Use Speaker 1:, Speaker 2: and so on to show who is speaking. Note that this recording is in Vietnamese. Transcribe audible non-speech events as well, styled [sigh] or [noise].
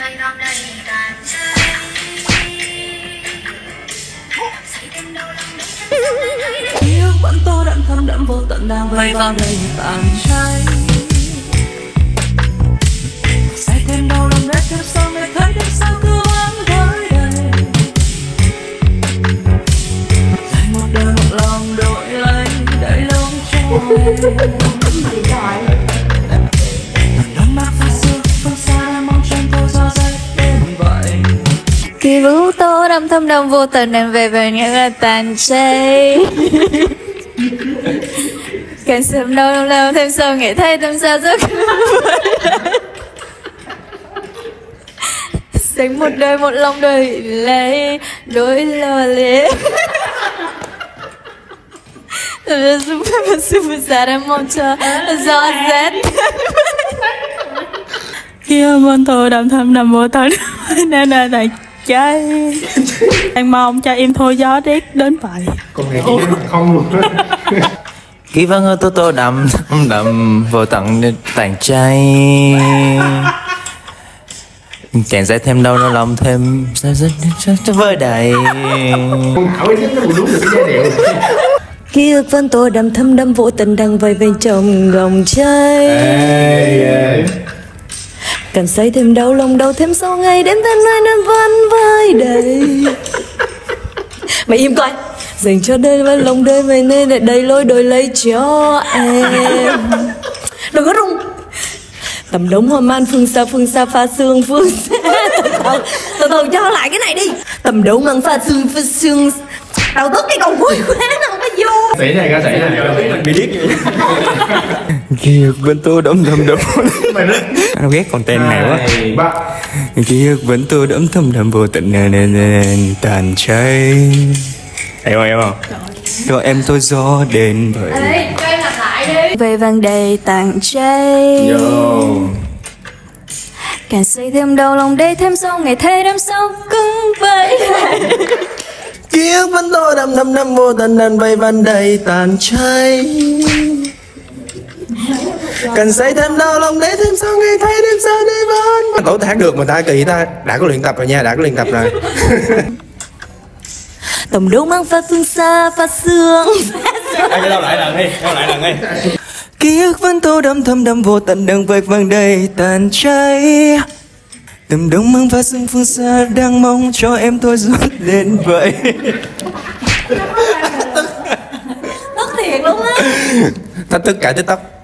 Speaker 1: vây vòng đầy thấy đến
Speaker 2: ký ức vẫn tô đậm thâm đậm vô tận đang vây vang đầy tàn cháy say thêm đau lòng để thêm sau ngày thấy đêm sao cứ vắng với đây dành một đời một lòng đổi lấy đầy lòng cho em
Speaker 3: Khi vũ tô đâm thâm đâm vô tình em về về nghĩa là tàn chay. Càng sớm đâu đông lâu thêm sâu nghĩ thấy tâm sao giấc. Dành một đời, một lòng đời lấy đôi lò lệ Rồi giúp phép và sư phụ giả em mong cho rõ rệt.
Speaker 2: Khi âm anh tôi đâm thâm đâm vô tận Nên là cháy Anh mong cho em thôi gió điếc đến vậy.
Speaker 4: Con này chỉ đến không luôn đó
Speaker 5: Ký văn ơ tô tô đậm thâm đậm vô tận tàn cháy Chàng sẽ thêm đâu nỗi lòng thêm sao rất rất với đầy.
Speaker 4: Con thảo ấy nó đúng được cái giai điệu. Này.
Speaker 6: Ký ức vẫn tô đậm thâm đâm vô tình đang vây bên trong gồng
Speaker 4: ê.
Speaker 6: Càng say thêm đau lòng đau thêm sau ngày đến thân nơi nên vẫn với đầy. Mày im coi. Dành cho đời và lòng đời mày nên để đầy lối đổi lấy cho em. Đừng có rung. Tầm đống hoa man phương xa phương xa pha sương phương xa. Từ từ, cho lại cái này đi. Tầm đống mang pha sương pha sương Đầu tức cái cầu cuối quá nó không có vô.
Speaker 4: Xảy này ra xảy này
Speaker 5: Bị điếc. Ký [laughs] ức vẫn tô đậm thâm đậm
Speaker 4: Mày rất
Speaker 5: Tao ghét content này quá.
Speaker 4: Hai, ba
Speaker 5: Ký ức vẫn tô đậm thâm đậm vô tận. Nên nên nên tàn cháy. Hiểu không, hiểu không? Cho em tôi gió đến vậy
Speaker 3: Về vàng đầy tàn cháy. Càng xây thêm đau lòng để thêm sâu ngày thế đêm sau cứng vậy
Speaker 5: Ký ức vẫn tô đậm thâm đậm vô tận. Nên vây van đầy tàn cháy Cần xây thêm đau lòng để thêm sau ngày thấy đêm sao đây vẫn Tổ hát được mà ta kỳ ta đã có luyện tập rồi nha đã có luyện tập rồi. [laughs]
Speaker 6: Tầm đống mang pha phương xa pha sương.
Speaker 5: Ký ức vẫn tô đậm thâm đậm vô tận đang vây vang đầy tàn cháy. Tầm đông mang và sương phương xa đang mong cho em tôi rút lên vậy.
Speaker 6: Tức thiệt luôn á.
Speaker 5: Ta tức cả tóc